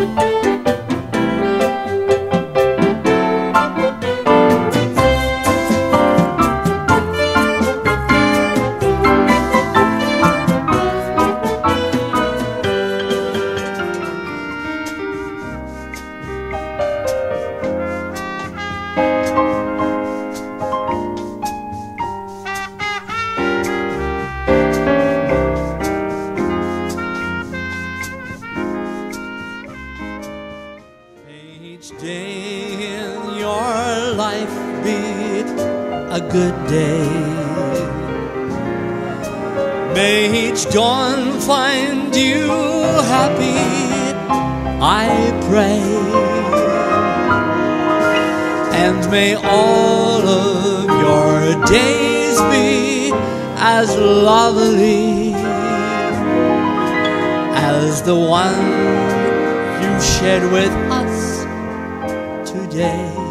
Each life be a good day. May each dawn find you happy, I pray. And may all of your days be as lovely as the one you shared with us today.